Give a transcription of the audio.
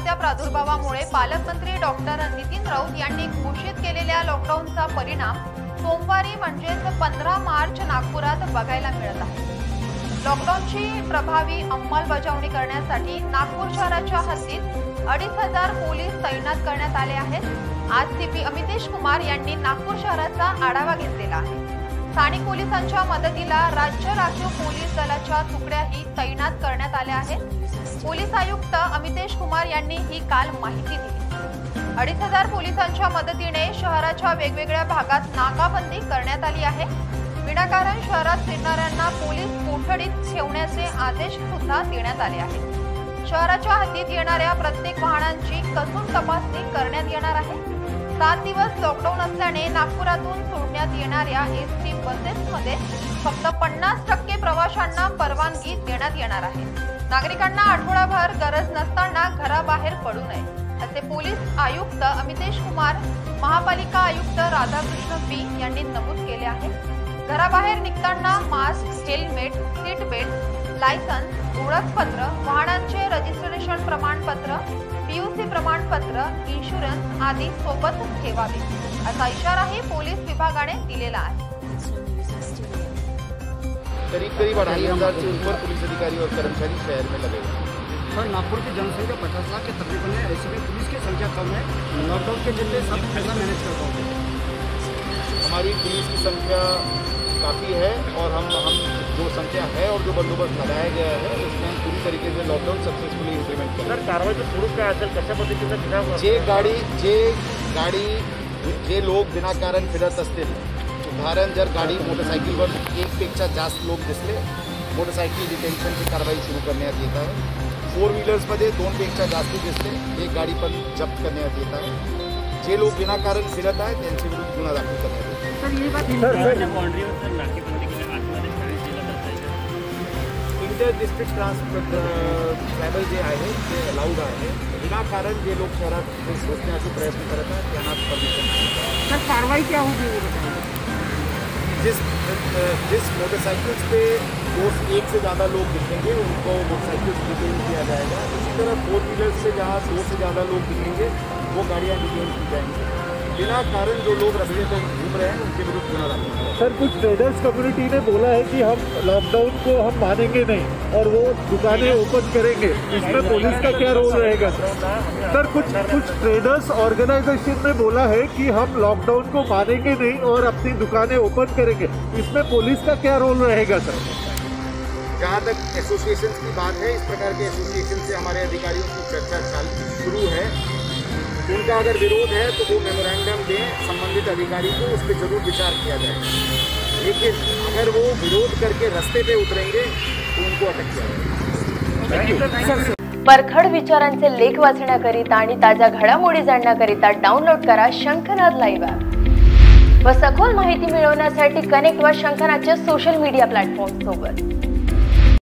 वाढत्या प्रादुर्भावामुळे पालकमंत्री डॉक्टर नितीन राऊत यांनी घोषित केलेल्या लॉकडाऊनचा परिणाम सोमवारी म्हणजेच पंधरा मार्च नागपुरात बघायला मिळत आहे. लॉकडाऊनची प्रभावी अंमलबजावणी करण्यासाठी नागपूर शहराच्या हद्दीत अडीच हजार पोलीस तैनात करण्यात आले आहेत. आज सीपी अमितेश कुमार यांनी नागपूर शहराचा आढावा घेतलेला आहे. स्थानिक पोलिसांच्या मदतीला राज्य राखीव पोलीस दलाच्या तुकड्याही तैनात करण्यात आल्या आहेत. पोलीस आयुक्त अमितेश कुमार यांनी ही काल माहिती दिली. अडीच हजार पोलिसांच्या मदतीने शहराच्या वेगवेगळ्या भागात नाकाबंदी करण्यात आली आहे. विनाकारण शहरात फिरणाऱ्यांना पोलीस कोठडीत ठेवण्याचे आदेश सुद्धा देण्यात आले आहेत. शहराच्या हद्दीत येणाऱ्या प्रत्येक वाहनांची कसून तपासणी करण्यात येणार आहे. सात दिवस लॉकडाऊन असल्याने नागपुरातून सोडण्यात येणाऱ्या एस टी बसेसमध्ये फक्त पन्नास टक्के प्रवाशांना परवानगी देण्यात येणार आहे. नागरिकांना आठवडाभर गरज नसताना घराबाहेर पडू नये. असे पोलीस आयुक्त अमितेश कुमार महापालिका आयुक्त राधाकृष्ण बी यांनी नमूद केले आहे. घराबाहेर निघताना mask helmet seat belt licence ओळखपत्र वाहनांचे रजिस्ट्रेशन प्रमाणपत्र पीयूसी प्रमाणपत्र इन्शुरन्स आदी सोबत ठेवावे. असा इशाराही पोलीस विभागाने दिलेला आहे. करीब करीब अढ़ाई हज़ार से ऊपर पुलिस अधिकारी और कर्मचारी शहर में लगे. सर नागपुर की जनसंख्या पचास लाख के तकरीबन है ऐसे में पुलिस की संख्या कम है लॉकडाउन के चलते सब कैसा मैनेज कर पाओगे. हमारी पुलिस की संख्या काफ़ी है और हम हम जो संख्या है और जो बंदोबस्त लगाया गया है उसमें पूरी तरीके से लॉकडाऊन सक्सेसफुली इम्प्लिमेंट करें। सर कारवाईचं स्वरूप काय असेल कशा पद्धतीचं ठराव जे गाडी जे गाडी जे लोक विनाकारण फिरत असतील उदाहरण जर गाडी मोटरसायकलवर एकपेक्षा जास्त लोक दिसले मोटरसायकल डिटेन्शनची कारवाई सुरू करण्यात येत आहे. फोर व्हीलर्समध्ये दोनपेक्षा जास्त दिसले एक गाडी पण जप्त करण्यात येत आहे. जे लोक विनाकारण फिरत आहेत त्यांच्याविरुद्ध गुन्हा दाखल करण्यात येतो इंटर डिस्ट्रिक्ट ट्रान्सपोर्ट ट्रॅव्हल जे आहे ते अलाउड आहे विनाकारण जे लोक शहरात घुसण्याचे प्रयत्न करत आहेत त्यांना परमिशन नाही. सर कार्रवाई क्या होगी? जिस जिस मोटरसाइकिल्स पे दो एक से ज़्यादा लोग दिखेंगे उनको मोटरसाइकिल्स डिटेन किया जाएगा। इसी तरह फोर व्हीलर से जहाँ दो से ज़्यादा लोग दिखेंगे वो गाड़ियाँ डिटेन की जाएँगी। बिना कारण जो लोग रस्ते पर घूम रहे हैं उनके विरुद्ध गुना सर कुछ ट्रेडर्स कम्युनिटी ने बोला है कि हम लॉकडाउन को हम मानेंगे नहीं और वो दुकानें ओपन करेंगे। इसमें पुलिस का क्या रोल रहेगा? सर कुछ कुछ ट्रेडर्स ऑर्गेनाइजेशन ने बोला है कि हम लॉकडाउन को मानेंगे नहीं और अपनी दुकानें ओपन करेंगे। इसमें पुलिस का क्या रोल रहेगा सर? जहाँ तक एसोसिएशन की बात है इस प्रकार के एसोसिएशन से हमारे अधिकारियों की चर्चा उनका अगर विरोध है तो वो मेमोरेंडम दें संबंधित अधिकारी को उस पर ज़रूर विचार किया जाएगा। लेकिन अगर वो विरोध करके रास्ते पे उतरेंगे तो उनको अटक किया जाएगा। परखड विचारांचे लेख वाचण्याकरिता आणि ताज्या घडामोडी जाणण्याकरिता डाउनलोड करा शंखनाद लाईव्ह ॲप व सखोल माहिती मिळवण्यासाठी कनेक्ट वा शंखनादच्या सोशल मीडिया प्लॅटफॉर्म सोबत.